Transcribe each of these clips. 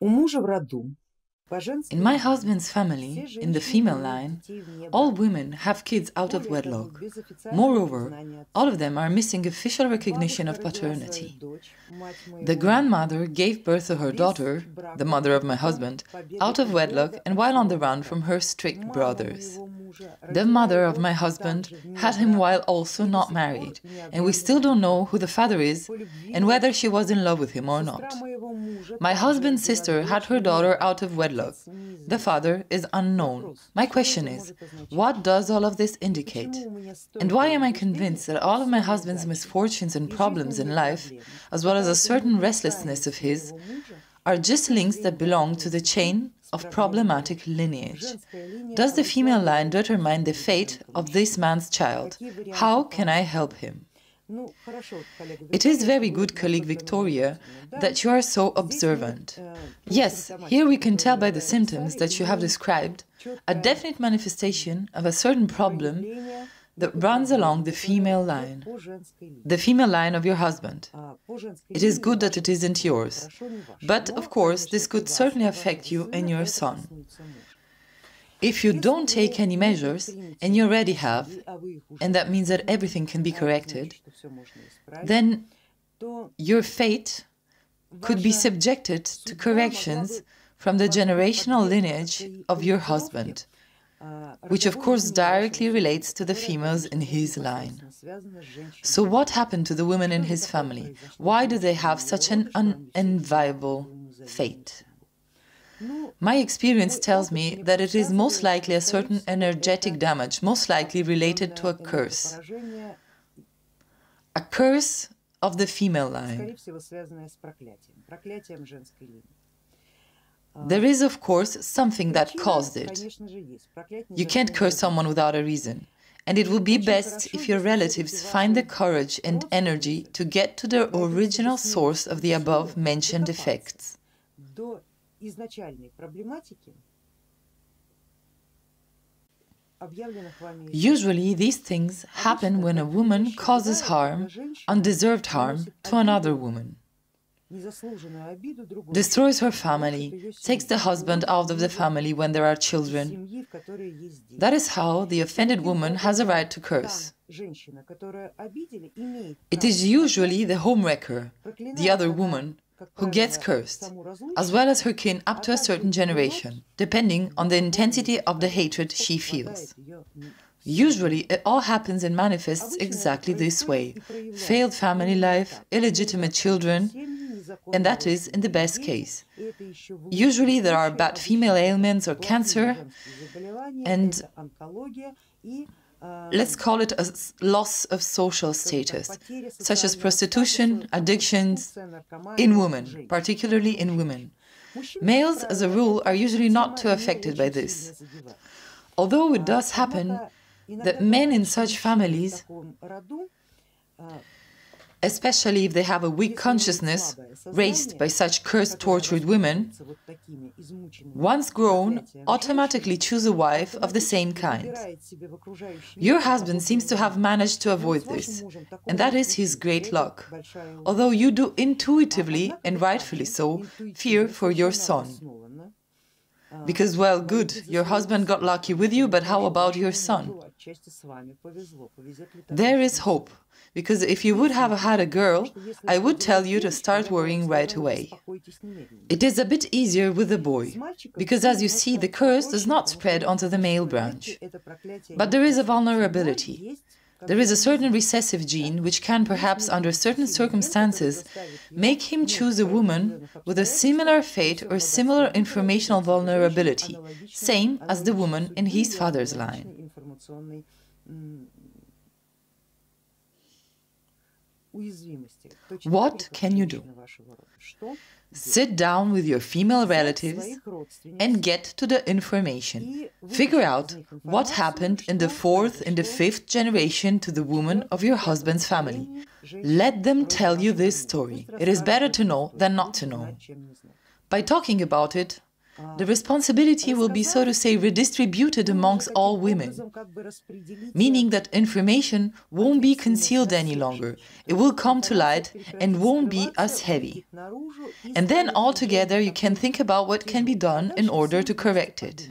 In my husband's family, in the female line, all women have kids out of wedlock. Moreover, all of them are missing official recognition of paternity. The grandmother gave birth to her daughter, the mother of my husband, out of wedlock and while on the run from her strict brothers. The mother of my husband had him while also not married, and we still don't know who the father is and whether she was in love with him or not. My husband's sister had her daughter out of wedlock. The father is unknown. My question is, what does all of this indicate? And why am I convinced that all of my husband's misfortunes and problems in life, as well as a certain restlessness of his, are just links that belong to the chain of problematic lineage. Does the female line determine the fate of this man's child? How can I help him? It is very good, colleague Viktoria, that you are so observant. Yes, here we can tell by the symptoms that you have described a definite manifestation of a certain problem that runs along the female line, the female line of your husband. It is good that it isn't yours, but of course, this could certainly affect you and your son. If you don't take any measures, and you already have, and that means that everything can be corrected, then your fate could be subjected to corrections from the generational lineage of your husband, Uh, which of course directly relates to the females in his line. So what happened to the women in his family? Why do they have such an unenviable fate? My experience tells me that it is most likely a certain energetic damage, most likely related to a curse. A curse of the female line. There is, of course, something that caused it. You can't curse someone without a reason. And it would be best if your relatives find the courage and energy to get to the original source of the above mentioned effects. Usually, these things happen when a woman causes harm, undeserved harm, to another woman. Destroys her family, takes the husband out of the family when there are children. That is how the offended woman has a right to curse. It is usually the homewrecker, the other woman, who gets cursed, as well as her kin up to a certain generation, depending on the intensity of the hatred she feels. Usually, it all happens and manifests exactly this way failed family life, illegitimate children, and that is in the best case. Usually, there are bad female ailments or cancer, and let's call it a loss of social status, such as prostitution, addictions, in women, particularly in women. Males, as a rule, are usually not too affected by this. Although it does happen that men in such families especially if they have a weak consciousness raised by such cursed, tortured women, once grown, automatically choose a wife of the same kind. Your husband seems to have managed to avoid this, and that is his great luck, although you do intuitively, and rightfully so, fear for your son. Because, well, good, your husband got lucky with you, but how about your son? There is hope, because if you would have had a girl, I would tell you to start worrying right away. It is a bit easier with a boy, because as you see, the curse does not spread onto the male branch. But there is a vulnerability. There is a certain recessive gene which can perhaps, under certain circumstances, make him choose a woman with a similar fate or similar informational vulnerability, same as the woman in his father's line. What can you do? Sit down with your female relatives and get to the information. Figure out what happened in the fourth and the fifth generation to the woman of your husband's family. Let them tell you this story. It is better to know than not to know. By talking about it, the responsibility will be, so to say, redistributed amongst all women, meaning that information won't be concealed any longer. It will come to light and won't be as heavy. And then altogether you can think about what can be done in order to correct it.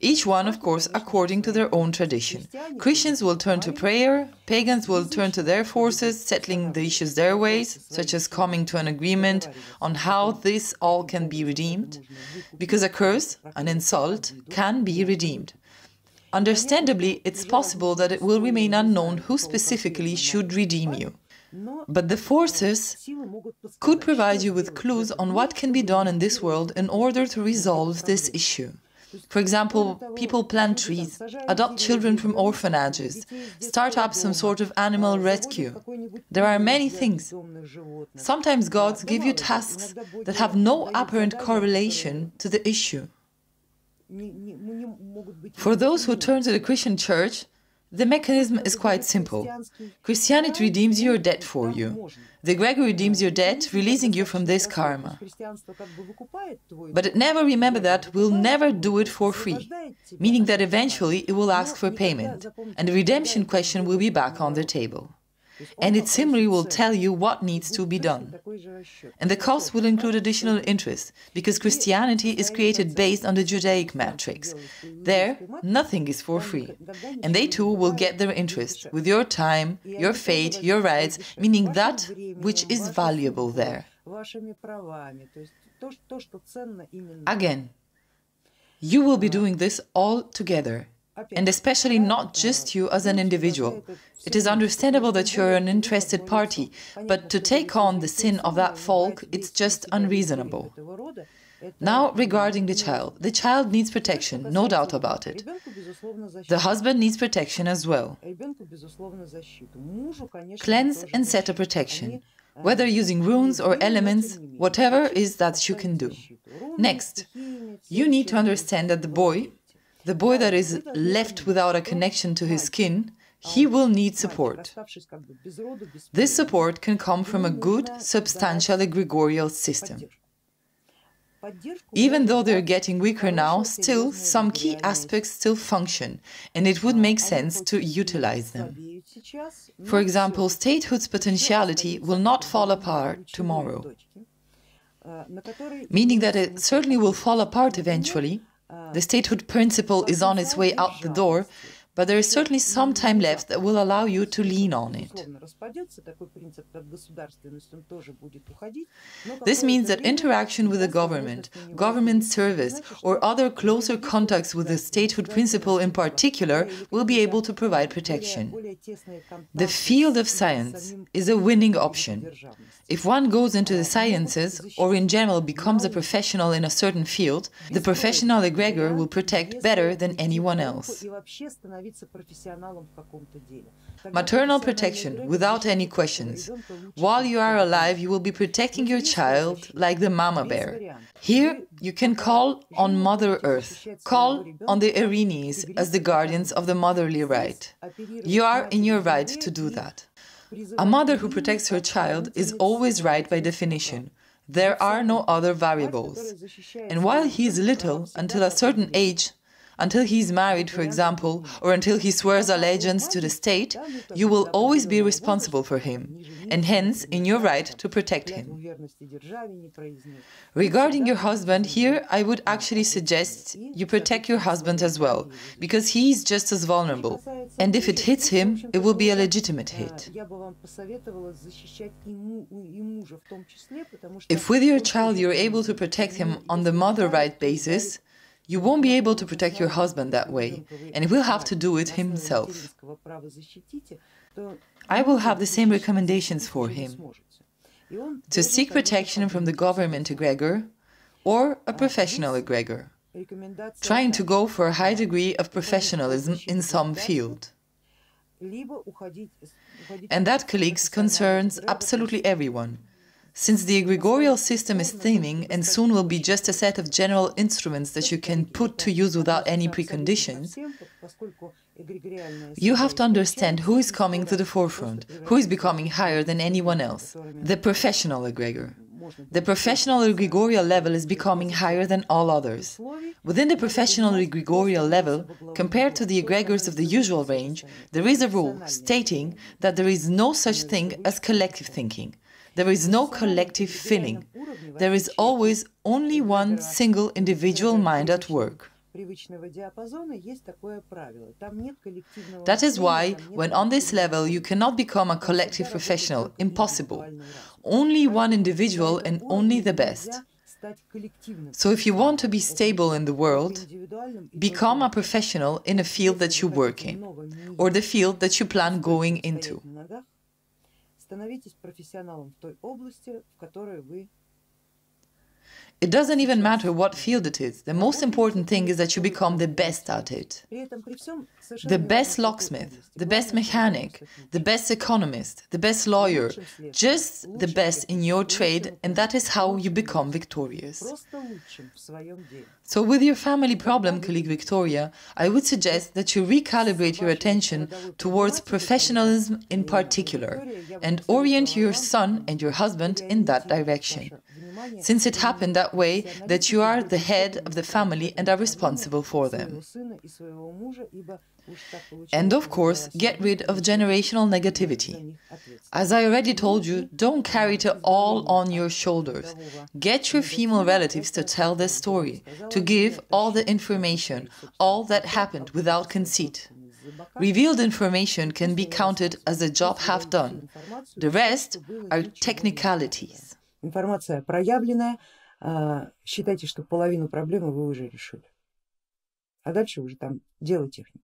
Each one, of course, according to their own tradition. Christians will turn to prayer, pagans will turn to their forces, settling the issues their ways, such as coming to an agreement on how this all can be redeemed, because a curse, an insult, can be redeemed. Understandably, it's possible that it will remain unknown who specifically should redeem you. But the forces could provide you with clues on what can be done in this world in order to resolve this issue. For example, people plant trees, adopt children from orphanages, start up some sort of animal rescue. There are many things. Sometimes gods give you tasks that have no apparent correlation to the issue. For those who turn to the Christian church, the mechanism is quite simple. Christianity redeems your debt for you. The egregor redeems your debt, releasing you from this karma. But never remember that we'll never do it for free, meaning that eventually it will ask for payment, and the redemption question will be back on the table and its simply will tell you what needs to be done. And the cost will include additional interest, because Christianity is created based on the Judaic matrix. There, nothing is for free. And they too will get their interest, with your time, your fate, your rights, meaning that which is valuable there. Again, you will be doing this all together and especially not just you as an individual. It is understandable that you're an interested party, but to take on the sin of that folk, it's just unreasonable. Now, regarding the child, the child needs protection, no doubt about it. The husband needs protection as well. Cleanse and set a protection, whether using runes or elements, whatever is that you can do. Next, you need to understand that the boy, the boy that is left without a connection to his kin, he will need support. This support can come from a good, substantial egregorial system. Even though they're getting weaker now, still some key aspects still function, and it would make sense to utilize them. For example, statehood's potentiality will not fall apart tomorrow, meaning that it certainly will fall apart eventually, the statehood principle is on its way out the door, but there is certainly some time left that will allow you to lean on it. This means that interaction with the government, government service, or other closer contacts with the statehood principle in particular will be able to provide protection. The field of science is a winning option. If one goes into the sciences, or in general becomes a professional in a certain field, the professional egregor will protect better than anyone else. Maternal protection, without any questions. While you are alive, you will be protecting your child like the mama bear. Here, you can call on Mother Earth, call on the Erinyes as the guardians of the motherly right. You are in your right to do that. A mother who protects her child is always right by definition. There are no other variables. And while he is little, until a certain age, until he is married, for example, or until he swears allegiance to the state, you will always be responsible for him, and hence in your right to protect him. Regarding your husband, here I would actually suggest you protect your husband as well, because he is just as vulnerable, and if it hits him, it will be a legitimate hit. If with your child you're able to protect him on the mother right basis, you won't be able to protect your husband that way, and he will have to do it himself. I will have the same recommendations for him to seek protection from the government egregor or a professional egregor, trying to go for a high degree of professionalism in some field. And that, colleagues, concerns absolutely everyone since the egregorial system is thinning and soon will be just a set of general instruments that you can put to use without any preconditions, you have to understand who is coming to the forefront, who is becoming higher than anyone else, the professional egregor. the professional egregorial level is becoming higher than all others. Within the professional egregorial level, compared to the egregores of the usual range, there is a rule stating that there is no such thing as collective thinking. There is no collective feeling. There is always only one single individual mind at work. That is why, when on this level, you cannot become a collective professional. Impossible. Only one individual and only the best. So if you want to be stable in the world, become a professional in a field that you work in, or the field that you plan going into. становитесь профессионалом в той области, в которой вы It doesn't even matter what field it is. The most important thing is that you become the best at it. The best locksmith, the best mechanic, the best economist, the best lawyer, just the best in your trade, and that is how you become victorious. So, with your family problem, colleague Viktoria, I would suggest that you recalibrate your attention towards professionalism in particular and orient your son and your husband in that direction since it happened that way that you are the head of the family and are responsible for them. And of course, get rid of generational negativity. As I already told you, don't carry it all on your shoulders. Get your female relatives to tell their story, to give all the information, all that happened without conceit. Revealed information can be counted as a job half done. The rest are technicalities. Информация проявленная, считайте, что половину проблемы вы уже решили. А дальше уже там дело техники.